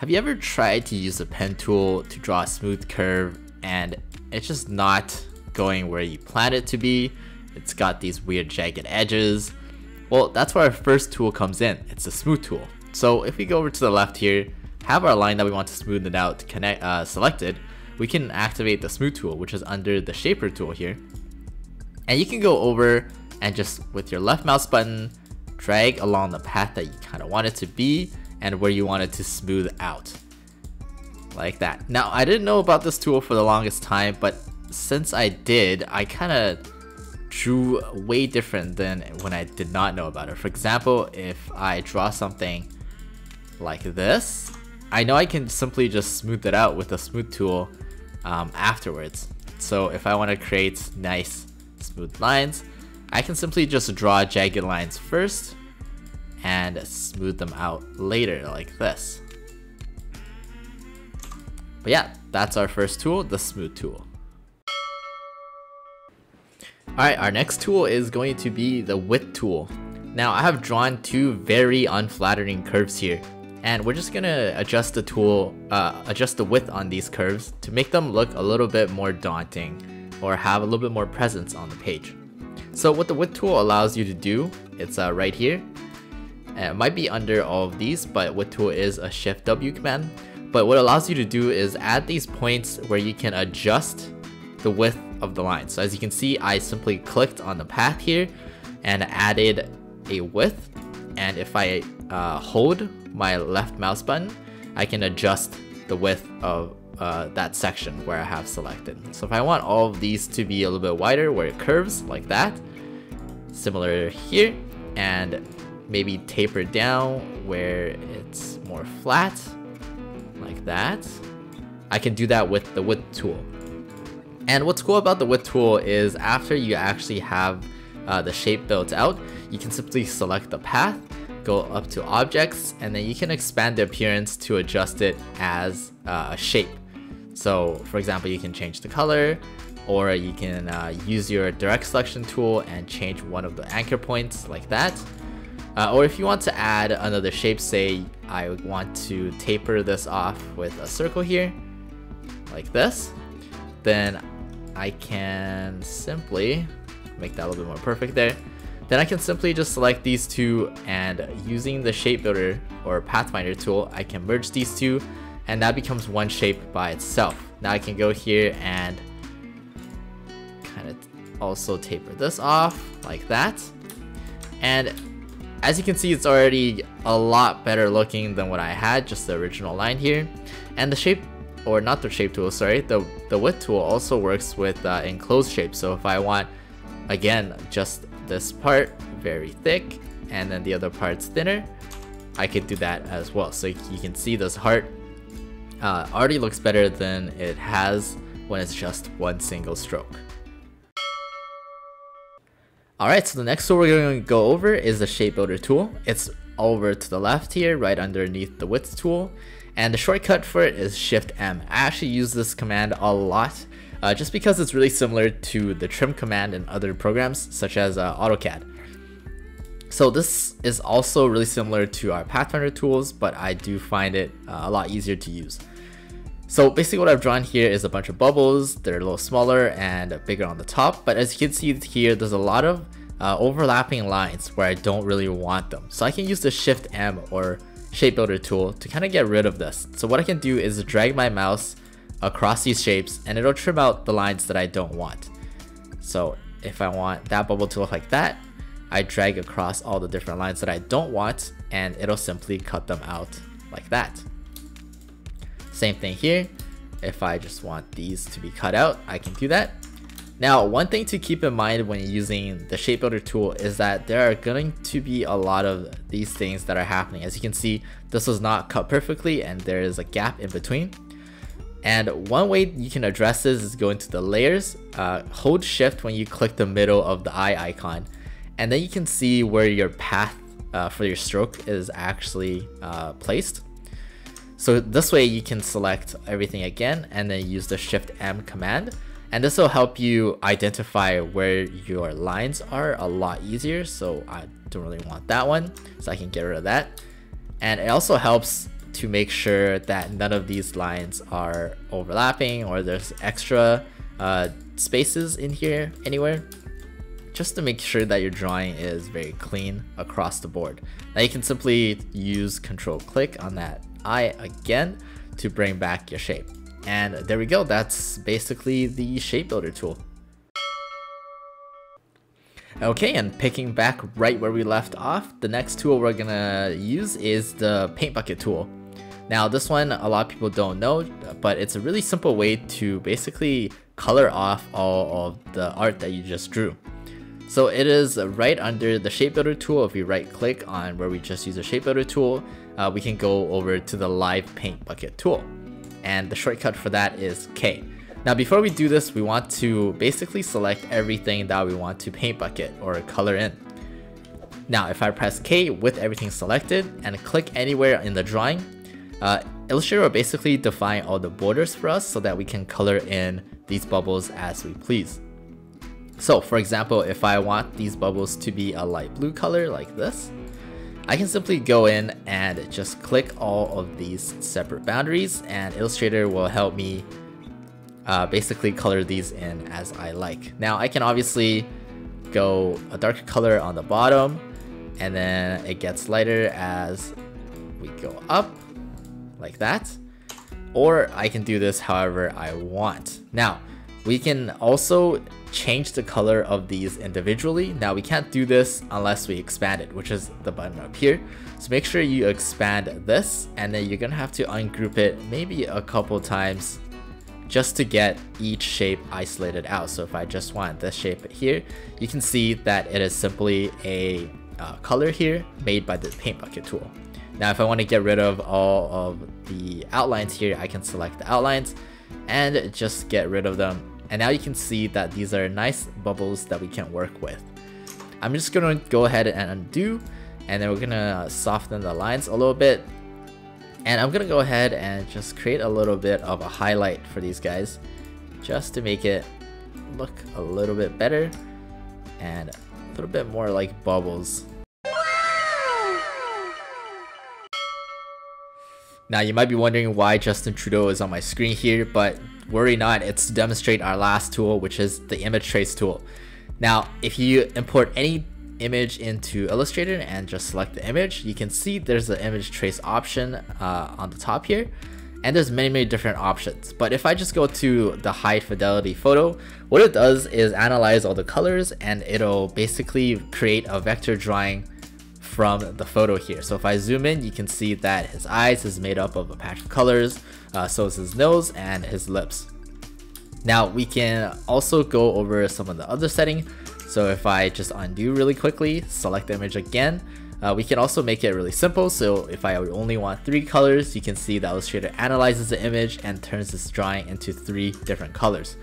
Have you ever tried to use a pen tool to draw a smooth curve and it's just not going where you plan it to be? It's got these weird jagged edges. Well, that's where our first tool comes in. It's the smooth tool. So if we go over to the left here, have our line that we want to smooth it out connect, uh, selected, we can activate the smooth tool, which is under the shaper tool here. And you can go over and just with your left mouse button, drag along the path that you kind of want it to be and where you want it to smooth out. Like that. Now, I didn't know about this tool for the longest time, but since I did, I kind of drew way different than when I did not know about it. For example, if I draw something like this, I know I can simply just smooth it out with the smooth tool um, afterwards. So if I want to create nice smooth lines, I can simply just draw jagged lines first and smooth them out later like this. But yeah, that's our first tool, the smooth tool. Alright, our next tool is going to be the width tool. Now I have drawn two very unflattering curves here and we're just gonna adjust the tool, uh, adjust the width on these curves to make them look a little bit more daunting or have a little bit more presence on the page. So what the width tool allows you to do, it's uh, right here. It might be under all of these, but width tool is a shift W command. But what allows you to do is add these points where you can adjust the width of the line. So as you can see, I simply clicked on the path here and added a width. And if I uh, hold my left mouse button, I can adjust the width of uh, that section where I have selected. So if I want all of these to be a little bit wider where it curves like that, similar here, and maybe taper down where it's more flat, like that, I can do that with the width tool. And what's cool about the width tool is after you actually have uh, the shape built out, you can simply select the path go up to objects and then you can expand the appearance to adjust it as uh, a shape. So for example, you can change the color or you can uh, use your direct selection tool and change one of the anchor points like that. Uh, or if you want to add another shape, say I want to taper this off with a circle here, like this, then I can simply make that a little bit more perfect there. Then I can simply just select these two and using the shape builder or pathfinder tool, I can merge these two and that becomes one shape by itself. Now I can go here and kind of also taper this off like that. And as you can see, it's already a lot better looking than what I had, just the original line here. And the shape, or not the shape tool, sorry, the, the width tool also works with uh, enclosed shape. So if I want, again, just this part very thick and then the other part's thinner, I could do that as well. So you can see this heart uh, already looks better than it has when it's just one single stroke. Alright, so the next tool we're going to go over is the Shape Builder tool. It's over to the left here, right underneath the Width tool. And the shortcut for it is Shift M. I actually use this command a lot uh, just because it's really similar to the trim command in other programs such as uh, AutoCAD. So this is also really similar to our Pathfinder tools, but I do find it uh, a lot easier to use. So basically what I've drawn here is a bunch of bubbles. They're a little smaller and bigger on the top, but as you can see here, there's a lot of uh, overlapping lines where I don't really want them. So I can use the Shift M or Shape Builder tool to kind of get rid of this. So what I can do is drag my mouse across these shapes and it'll trim out the lines that I don't want. So if I want that bubble to look like that, I drag across all the different lines that I don't want and it'll simply cut them out like that. Same thing here. If I just want these to be cut out, I can do that. Now, one thing to keep in mind when using the shape builder tool is that there are going to be a lot of these things that are happening. As you can see, this was not cut perfectly and there is a gap in between. And one way you can address this is go into the layers, uh, hold shift when you click the middle of the eye icon, and then you can see where your path uh, for your stroke is actually uh, placed. So this way you can select everything again and then use the shift M command. And this will help you identify where your lines are a lot easier. So I don't really want that one, so I can get rid of that. And it also helps to make sure that none of these lines are overlapping or there's extra uh, spaces in here anywhere just to make sure that your drawing is very clean across the board. Now you can simply use control click on that eye again to bring back your shape. And there we go, that's basically the shape builder tool. Okay, and picking back right where we left off, the next tool we're gonna use is the paint bucket tool. Now this one, a lot of people don't know, but it's a really simple way to basically color off all of the art that you just drew. So it is right under the shape builder tool. If we right click on where we just use the shape builder tool, uh, we can go over to the live paint bucket tool. And the shortcut for that is K. Now before we do this, we want to basically select everything that we want to paint bucket or color in. Now if I press K with everything selected and click anywhere in the drawing, uh, Illustrator will basically define all the borders for us so that we can color in these bubbles as we please. So for example, if I want these bubbles to be a light blue color like this, I can simply go in and just click all of these separate boundaries and Illustrator will help me uh, basically color these in as I like. Now I can obviously go a darker color on the bottom and then it gets lighter as we go up like that or I can do this however I want. Now we can also change the color of these individually. Now we can't do this unless we expand it, which is the button up here. So make sure you expand this and then you're gonna have to ungroup it maybe a couple times just to get each shape isolated out. So if I just want this shape here, you can see that it is simply a uh, color here made by the paint bucket tool. Now if I want to get rid of all of the outlines here, I can select the outlines and just get rid of them. And now you can see that these are nice bubbles that we can work with. I'm just gonna go ahead and undo and then we're gonna soften the lines a little bit and I'm gonna go ahead and just create a little bit of a highlight for these guys just to make it look a little bit better and a little bit more like bubbles. Now you might be wondering why Justin Trudeau is on my screen here, but worry not, it's to demonstrate our last tool, which is the image trace tool. Now, if you import any image into Illustrator and just select the image, you can see there's the image trace option uh, on the top here. And there's many, many different options. But if I just go to the high fidelity photo, what it does is analyze all the colors and it'll basically create a vector drawing from the photo here. So if I zoom in, you can see that his eyes is made up of a patch of colors, uh, so is his nose and his lips. Now we can also go over some of the other settings so if I just undo really quickly, select the image again, uh, we can also make it really simple. So if I only want three colors, you can see the Illustrator analyzes the image and turns this drawing into three different colors.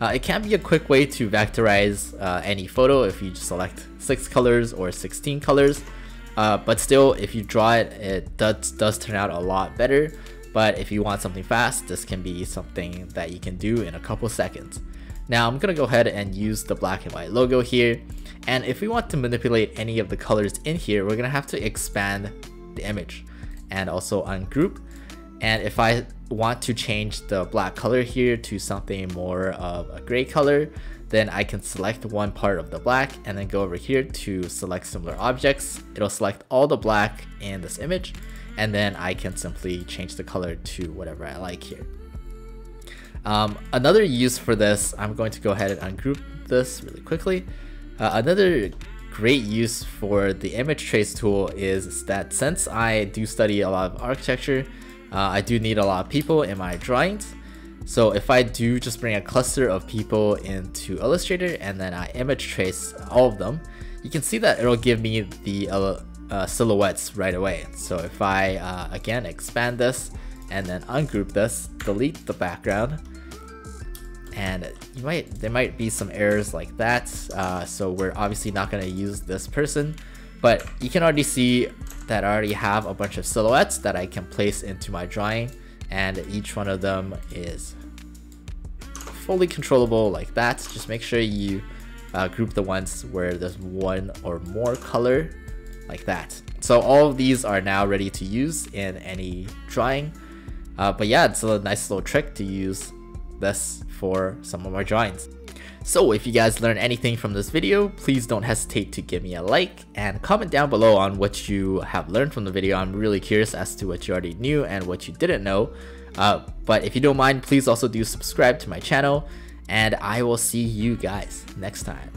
Uh, it can be a quick way to vectorize uh, any photo if you select 6 colors or 16 colors. Uh, but still, if you draw it, it does, does turn out a lot better. But if you want something fast, this can be something that you can do in a couple seconds. Now I'm gonna go ahead and use the black and white logo here. And if we want to manipulate any of the colors in here, we're gonna have to expand the image and also ungroup. And if I want to change the black color here to something more of a gray color, then I can select one part of the black and then go over here to select similar objects. It'll select all the black in this image and then I can simply change the color to whatever I like here. Um, another use for this, I'm going to go ahead and ungroup this really quickly. Uh, another great use for the image trace tool is that since I do study a lot of architecture, uh, I do need a lot of people in my drawings. So if I do just bring a cluster of people into Illustrator and then I image trace all of them, you can see that it'll give me the uh, uh, silhouettes right away. So if I, uh, again, expand this and then ungroup this, delete the background, and you might there might be some errors like that uh, so we're obviously not going to use this person but you can already see that I already have a bunch of silhouettes that I can place into my drawing and each one of them is fully controllable like that just make sure you uh, group the ones where there's one or more color like that So all of these are now ready to use in any drawing. Uh, but yeah, it's a nice little trick to use this for some of my drawings. So if you guys learned anything from this video, please don't hesitate to give me a like and comment down below on what you have learned from the video. I'm really curious as to what you already knew and what you didn't know. Uh, but if you don't mind, please also do subscribe to my channel and I will see you guys next time.